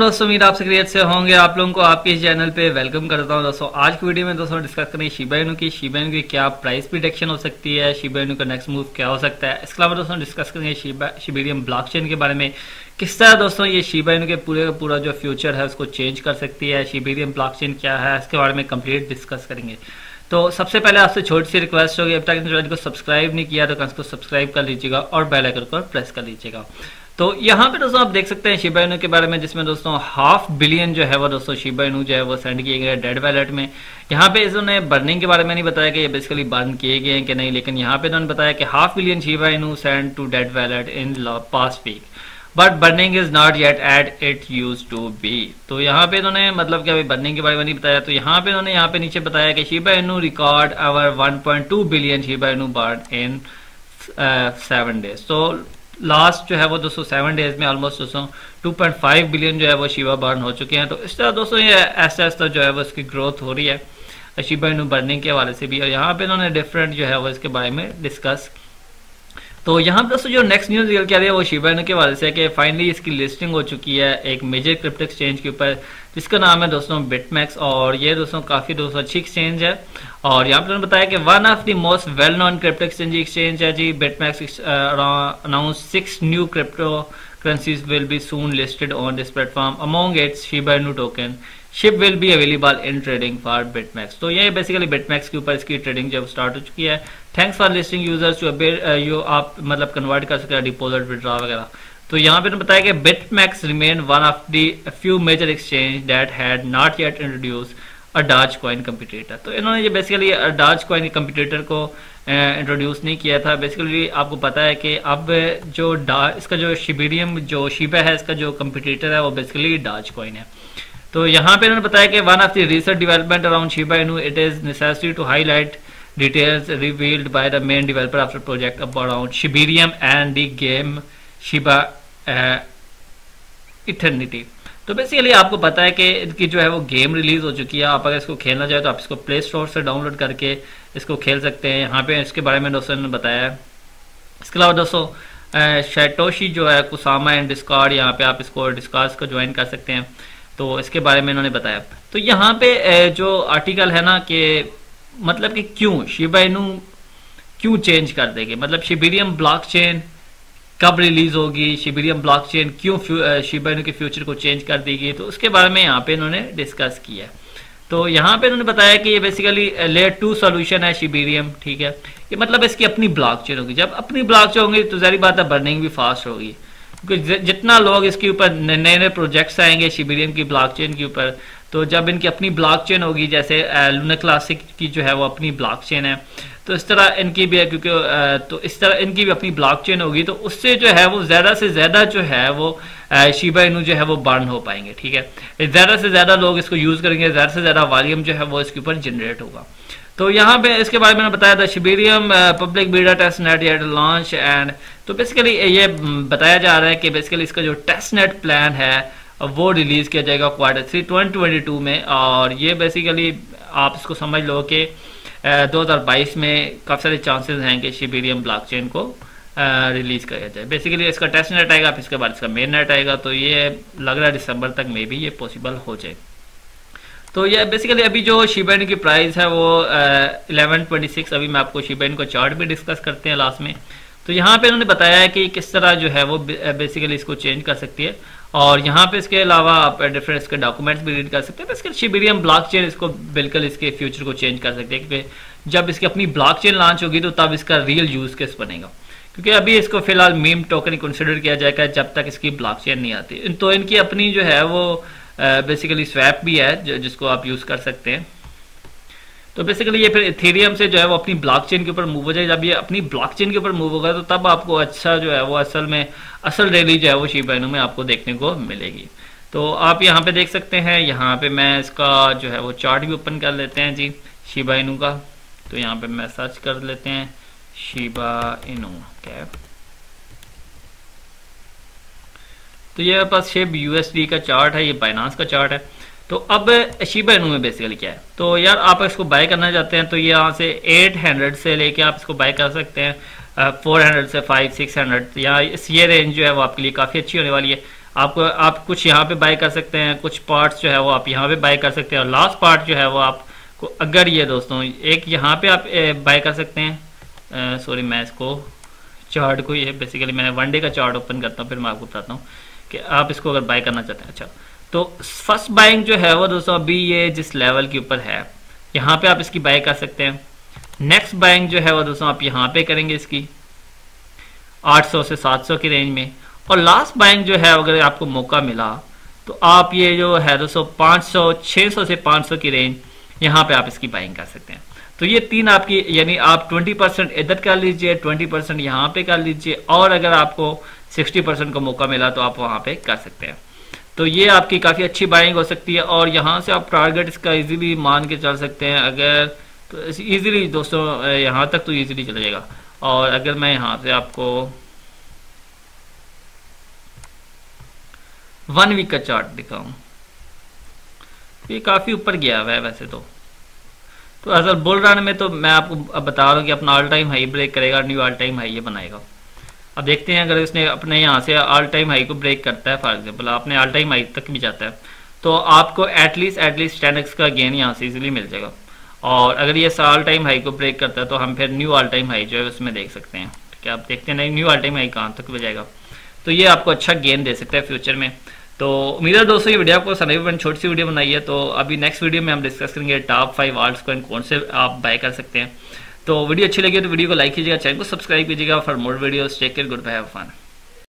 दोस्तों, उम्मीद आप सक्रियत से होंगे। आप लोगों को आपके इस चैनल पे वेलकम करता हूँ। दोस्तों, आज की वीडियो में दोस्तों डिस्कस करेंगे शिबाइनु की। शिबाइनु की क्या प्राइस प्रिडिक्शन हो सकती है? शिबाइनु का नेक्स्ट मूव क्या हो सकता है? इसके अलावा दोस्तों डिस्कस करेंगे शिबेरियम ब्लॉकचेन के बारे में। किस तरह दोस्तों, ये शिबाइनु के पूरे का पूरा जो फ्यूचर है, उसको चेंज कर सकती है? शिबेरियम ब्लॉकचेन क्या है? इसके बारे में कंप्लीट डिस्कस करेंगे। तो सबसे पहले आपसे छोटी सी रिक्वेस्ट होगी। अब तक चैनल को सब्सक्राइब नहीं किया तो इसको सब्सक्राइब कर लीजिएगा और बेल आइकन को प्रेस कर लीजिएगा। तो यहाँ पे दोस्तों आप देख सकते हैं शिबा इनू के बारे में, जिसमें दोस्तों हाफ़ बिलियन जो है वो दोस्तों शिबा इनू जो है वो सेंड किए गए डेड वैलेट में। यहाँ पे इन्होंने बर्निंग के बारे में नहीं बताया कि ये बेसिकली बर्न किए गए हैं कि नहीं, लेकिन यहाँ पे इन्होंने बताया कि half billion Shiba Inu send to dead wallet in past week but burning is not yet at it use to be तो यहाँ पे इन्होंने मतलब कि अभी बर्निंग के बारे में नहीं बताया। तो यहाँ पे इन्होंने यहाँ पे नीचे बताया कि Shiba Inu record hour 1.2 billion Shiba Inu burn in seven days तो लास्ट जो है वो दोस्तों सेवन डेज़ में ऑलमोस्ट दोस्तों 2.5 बिलियन जो है वो शिवा बर्न हो चुके हैं। तो इस तरह दोस्तों ये ऐसा ऐसा जो है वो इसकी ग्रोथ हो रही है शिवा बर्निंग के हवाले से भी। और यहाँ पे इन्होंने डिफरेंट जो है वो इसके बारे में डिस्कस तो यहाँ पर जो नेक्स्ट न्यूज़ निकल के आ रही है, वो शिबा के हवाले से कि फाइनली इसकी लिस्टिंग हो चुकी है एक मेजर क्रिप्टो एक्सचेंज के ऊपर, जिसका नाम है दोस्तों बिटमैक्स और ये दोस्तों काफ़ी दोस्तों अच्छी एक्सचेंज है। और यहाँ पर बताया कि one of the most well known crypto exchange exchange है जी BitMax announce six new crypto currencies will be soon listed on this platform among its Shiba token ship will be available in trading for BitMax तो ये basically BitMEX के ऊपर इसकी trading जब start हो चुकी है. थैंक्स फॉर लिस्टिंग यूज़र्स जो आप मतलब कन्वर्ट कर सकते हैं डिपोजिट विड्रॉ वगैरह. तो यहाँ पे बताया कि BitMax remain one of the few major exchange that had not yet introduce a doge coin computer तो इन्होंने ये बेसिकली डार्ज कॉइन कंप्यूटर को इंट्रोड्यूस uh, नहीं किया था। बेसिकली आपको पता है कि अब जो इसका जो शिबीरियम जो शिबा है इसका जो कंप्यूटर है वो बेसिकली डार्ज कॉइन है। तो यहाँ पे उन्होंने बताया कि one of the research development around Shiba Inu it is necessary to highlight details revealed by the main developer after project around Shibarium and the game Shiba Eternity तो basically आपको पता है कि इनकी जो है वो गेम रिलीज़ हो चुकी है। आप अगर इसको खेलना चाहे तो आप इसको प्ले स्टोर से डाउनलोड करके इसको खेल सकते हैं। यहाँ पे इसके बारे में दोस्तों ने बताया इसके अलावा दोस्तों शैटोशी जो है कुसामा एंड डिस्कॉर्ड यहाँ पे आप इसको डिस्कॉर्ड को ज्वाइन कर सकते हैं। तो इसके बारे में इन्होंने बताया। तो यहाँ पे जो आर्टिकल है ना कि मतलब कि क्यों शिबाइनू क्यों चेंज कर देंगे? मतलब शिबिरियम ब्लॉकचेन कब रिलीज़ होगी शिबिरियम ब्लॉकचेन क्यों शिबाइनू के फ्यूचर को चेंज कर देगी तो उसके बारे में यहाँ पे इन्होंने डिस्कस किया तो यहाँ पे इन्होंने बताया कि ये बेसिकली लेयर टू सोल्यूशन है शिबिरियम, ठीक है? ये मतलब इसकी अपनी ब्लॉकचेन होगी। जब अपनी ब्लॉकचेन होगी तो जारी बात है बर्निंग भी फास्ट होगी। क्योंकि जितना लोग इसके ऊपर नए नए प्रोजेक्ट्स आएँगे शिबिरियम की ब्लॉकचेन के ऊपर तो जब इनकी अपनी ब्लॉकचेन होगी, जैसे लूना क्लासिक की जो है वो अपनी ब्लॉकचेन है तो इस तरह इनकी भी है, क्योंकि तो इस तरह इनकी भी अपनी ब्लॉकचेन होगी तो उससे जो है वो ज़्यादा से ज़्यादा जो है वो शिबा इनू जो है वो बर्न हो पाएँगे, ठीक है? ज़्यादा से ज़्यादा लोग इसको यूज़ करेंगे, ज़्यादा से ज़्यादा वॉल्यूम जो है वो इसके ऊपर जनरेट होगा। तो यहाँ पे इसके बारे में बताया था Shibarium public beta test net yet launch and तो बेसिकली ये बताया जा रहा है कि बेसिकली इसका जो टेस्ट नेट प्लान है वो रिलीज़ किया जाएगा quarter three twenty twenty two में। और ये बेसिकली आप इसको समझ लो कि दो हज़ार बाईस में काफ़ी सारे चांसेस हैं कि शिबेरियम ब्लॉकचेन को रिलीज़ किया जाए। बेसिकली इसका टेस्ट नेट आएगा, फिर इसके बाद इसका मेन नेट आएगा। तो ये लग रहा है दिसंबर तक में भी ये पॉसिबल हो जाए। तो ये बेसिकली अभी जो शिबेन की प्राइस है वो इलेवन ट्वेंटी सिक्स अभी मैं आपको शिबेन को चार्ट भी डिस्कस करते हैं लास्ट में। तो यहाँ पे उन्होंने बताया है कि किस तरह जो है वो बेसिकली इसको चेंज कर सकती है। और यहाँ पे इसके अलावा आप डिफरेंट इसके डॉक्यूमेंट्स भी रीड कर सकते हैं। इसके शिबिरियम ब्लॉक चेन इसको बिल्कुल इसके फ्यूचर को चेंज कर सकते हैं क्योंकि जब इसकी अपनी ब्लॉक चेन लॉन्च होगी तो तब इसका रियल यूज़ केस बनेगा। क्योंकि अभी इसको फ़िलहाल मीम टोकन कंसिडर किया जाएगा जब तक इसकी ब्लॉक चेन नहीं आती। तो इनकी अपनी जो है वो बेसिकली स्वैप भी है जिसको आप यूज़ कर सकते हैं। तो बेसिकली ये फिर इथेरियम से जो है वो अपनी ब्लॉकचेन के ऊपर मूव हो जाए। जब ये अपनी ब्लॉकचेन के ऊपर मूव होगा तो तब आपको अच्छा जो है वो असल में, असल रैली जो है वो शिबाइनू में आपको देखने को मिलेगी। तो आप यहाँ पे देख सकते हैं, यहाँ पे मैं इसका जो है वो चार्ट भी ओपन कर लेते हैं जी शिबा इनू का। तो यहाँ पे मैं सर्च कर लेते हैं शिबा इनू कैप तो ये पास शेप यूएसडी का चार्ट है, ये बाइनांस का चार्ट है। तो अब शिबा इनू में बेसिकली क्या है। तो यार आप इसको बाय करना चाहते हैं तो ये यहाँ से 800 से लेके आप इसको बाय कर सकते हैं। फोर हंड्रेड से फाइव सिक्स हंड्रेड या ये रेंज जो है वो आपके लिए काफ़ी अच्छी होने वाली है। आपको आप कुछ यहाँ पे बाय कर सकते हैं, कुछ पार्ट्स जो है वो आप यहाँ पे बाय कर सकते हैं। और लास्ट पार्ट जो है वो आपको, अगर ये दोस्तों, एक यहाँ पे आप बाय कर सकते हैं। सॉरी मैं इसको चार्ट को, ये बेसिकली मैं वन डे का चार्ट ओपन करता हूँ, फिर मैं आपको बताता हूँ कि आप इसको अगर बाय करना चाहते हैं। अच्छा तो फ़र्स्ट बाइंग जो है वो दोस्तों अभी ये जिस लेवल के ऊपर है, यहाँ पे आप इसकी बाय कर सकते हैं। नेक्स्ट बाइंग जो है वो दोस्तों आप यहाँ पे करेंगे इसकी 800 से 700 की रेंज में। और लास्ट बाइंग जो है अगर आपको मौका मिला तो आप ये जो है दोस्तों 500 600 से 500 की रेंज यहाँ पे आप इसकी बाइंग कर सकते हैं। तो ये तीन आपकी, यानी आप 20 परसेंट इधर कर लीजिए 20 परसेंट यहाँ पे कर लीजिए, और अगर आपको 60 परसेंट का मौका मिला तो आप वहाँ पे कर सकते हैं। तो ये आपकी काफ़ी अच्छी बाइंग हो सकती है और यहाँ से आप टारगेट इसका इजीली मान के चल सकते हैं। अगर तो इजीली दोस्तों यहाँ तक तो इजीली चल जाएगा और अगर मैं यहाँ से आपको वन वीक का चार्ट दिखाऊँ ये काफ़ी ऊपर गया हुआ है वैसे तो। तो असल बुल रन में तो मैं आपको बता रहा हूँ कि अपना ऑल टाइम हाई ब्रेक करेगा न्यू ऑल टाइम हाई ये बनाएगा। अब देखते हैं, अगर इसने अपने यहाँ से ऑल टाइम हाई को ब्रेक करता है फॉर एग्ज़ाम्पल आपने ऑल टाइम हाई तक भी जाता है तो आपको at least at least ten X का गेन यहाँ से इजिली मिल जाएगा। और अगर ये ऑल टाइम हाई को ब्रेक करता है तो हम फिर न्यू ऑल टाइम हाई जो है उसमें देख सकते हैं। ठीक है, आप देखते हैं, नहीं न्यू ऑल टाइम हाई कहाँ तक जाएगा। तो ये आपको अच्छा गेन दे सकता है फ्यूचर में। तो उम्मीद है दोस्तों, ये वीडियो आपको समझ में छोटी सी वीडियो बनाई है तो अभी नेक्स्ट वीडियो में हम डिस्कस करेंगे टॉप फाइव आर्ट्स को कौन से आप बाय कर सकते हैं। तो वीडियो अच्छी लगी तो वीडियो को लाइक कीजिएगा, चैनल को सब्सक्राइब कीजिएगा for more video take care good bye fun